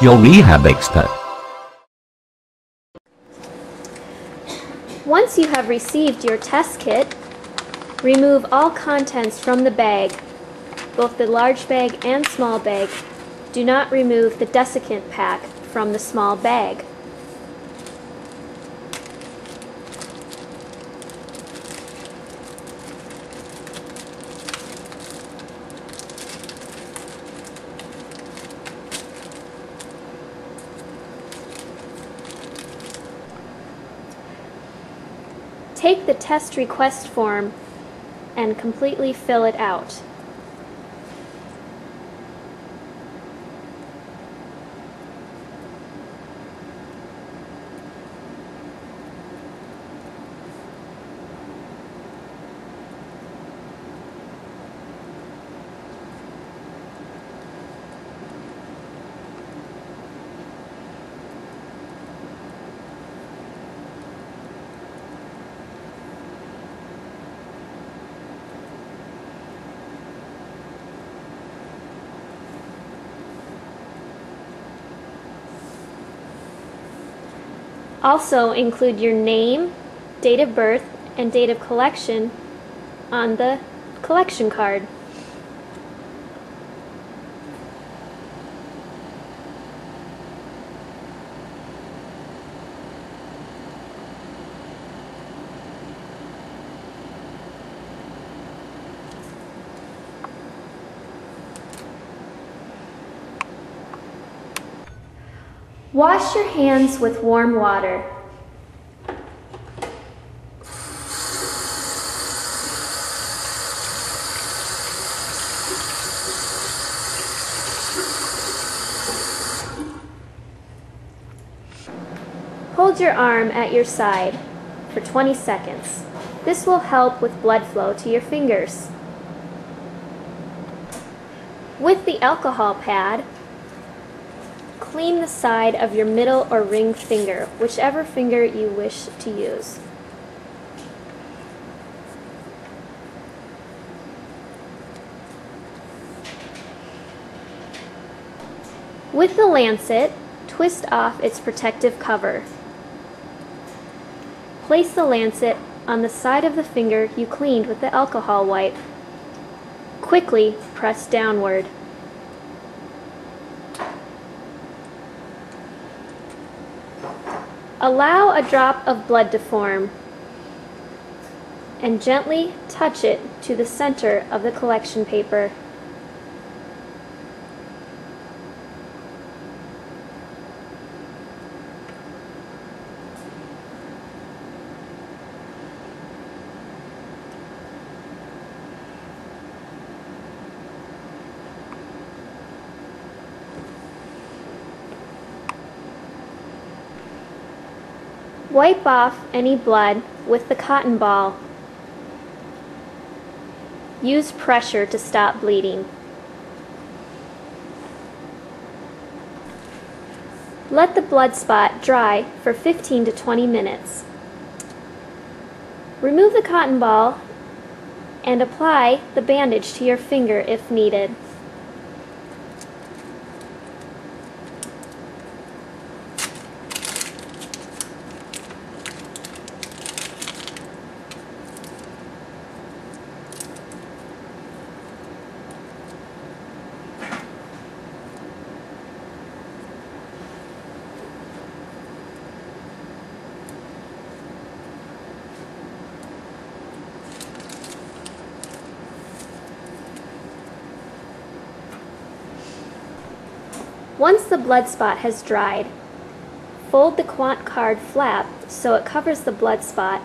your rehab expert. Once you have received your test kit, remove all contents from the bag, both the large bag and small bag. Do not remove the desiccant pack from the small bag. Take the test request form and completely fill it out. Also include your name, date of birth, and date of collection on the collection card. Wash your hands with warm water. Hold your arm at your side for 20 seconds. This will help with blood flow to your fingers. With the alcohol pad, clean the side of your middle or ring finger, whichever finger you wish to use. With the lancet, twist off its protective cover. Place the lancet on the side of the finger you cleaned with the alcohol wipe. Quickly press downward. Allow a drop of blood to form and gently touch it to the center of the collection paper. Wipe off any blood with the cotton ball. Use pressure to stop bleeding. Let the blood spot dry for 15 to 20 minutes. Remove the cotton ball and apply the bandage to your finger if needed. Once the blood spot has dried, fold the quant card flap so it covers the blood spot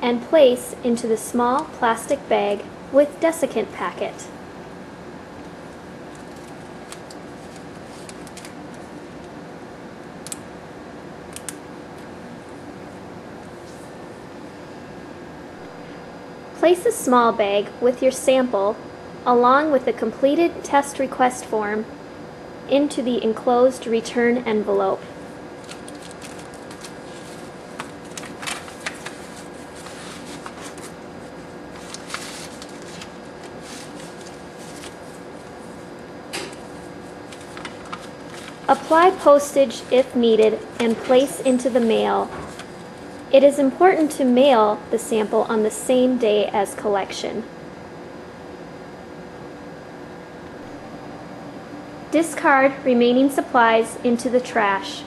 and place into the small plastic bag with desiccant packet. Place a small bag with your sample along with the completed test request form into the enclosed return envelope. Apply postage if needed and place into the mail. It is important to mail the sample on the same day as collection. Discard remaining supplies into the trash.